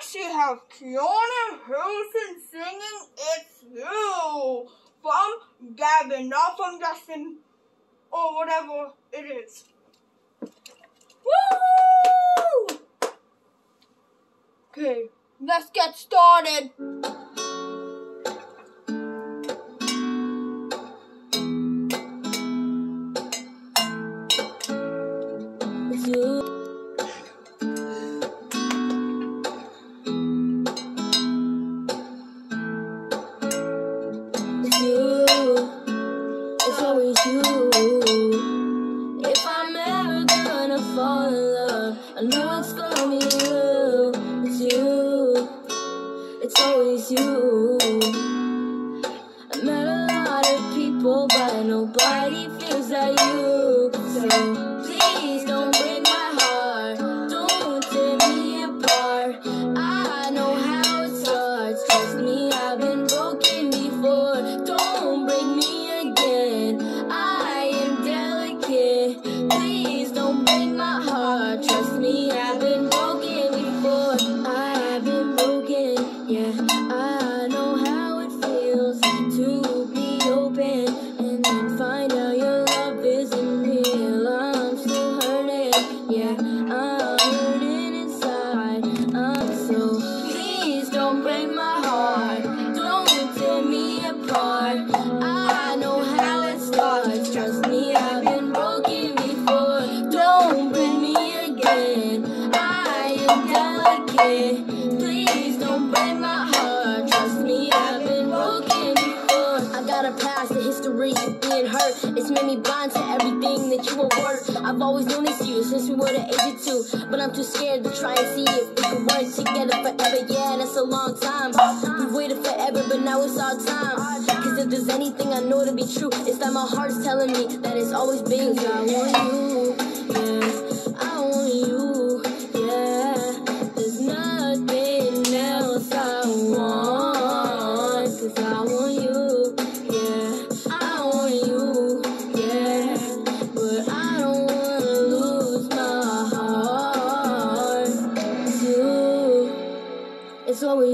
Next, you have Ceyana Harrison singing It's You from Gavin, not from Justin or whatever it is. Woo! Okay, let's get started. I know it's gonna be you. It's you. It's always you. Me, I've been broken before. I've been broken, yeah. I know how it feels to be open and then find out your love isn't real. I'm still hurting, yeah. I'm hurting inside. I'm so please don't break my Please don't break my heart. Trust me, I've been broken before. I got a past, a history of being hurt. It's made me blind to everything that you were worth. I've always known it's you since we were the age of two. But I'm too scared to try and see if we could work together forever. Yeah, that's a long time. We waited forever, but now it's our time. Cause if there's anything I know to be true, it's that my heart's telling me that it's always been you. I want you.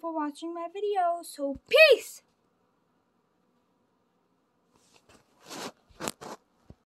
For watching my video. So peace.